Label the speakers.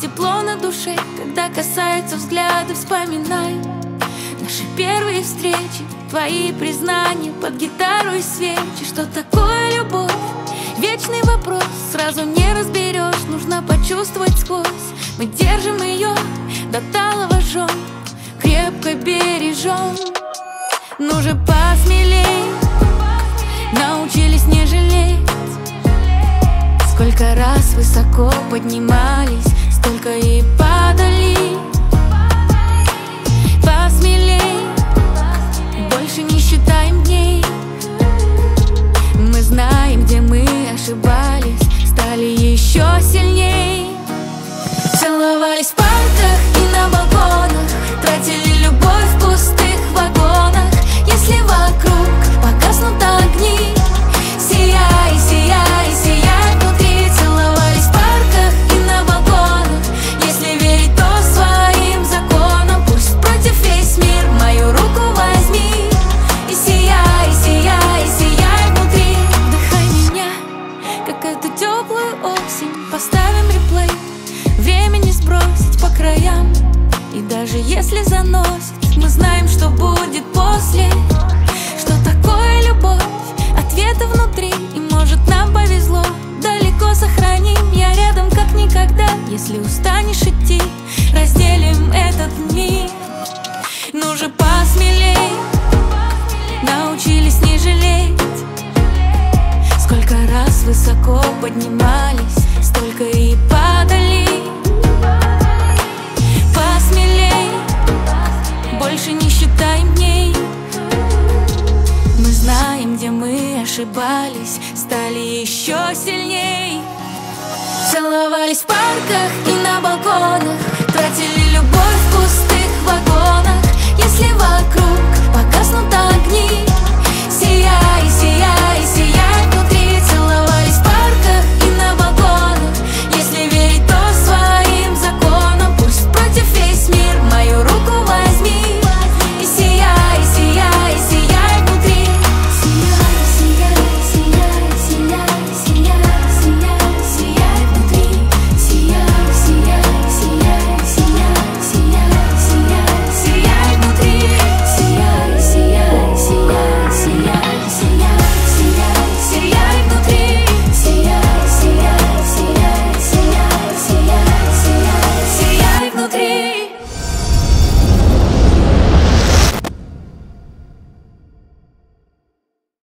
Speaker 1: Тепло на душе, когда касаются взгляды Вспоминай наши первые встречи Твои признания под гитару и свечи. Что такое любовь? Вечный вопрос Сразу не разберешь, нужно почувствовать сквозь. Мы держим ее до талого жжем Крепко бережем Ну же посмелей Научились не жалеть. Сколько раз высоко поднимались Столько и падали. Посмелей Больше не считаем дней. Мы знаем, где мы ошибались Стали еще сильней. Целовались в парках и на балконах Тратили любовь в пустых вагонах. Если вокруг время не сбросить по краям. И даже если заносит, мы знаем, что будет после. Что такое любовь, ответы внутри И может нам повезло, далеко сохраним Я рядом как никогда, если устанешь идти Разделим этот мир. Ну же посмелей, научились не жалеть. Сколько раз высоко поднимались, столько и падали больше не считаем дней Мы знаем, где мы ошибались, стали еще сильней. Целовались в парках и на балконах Тратили любовь в пустых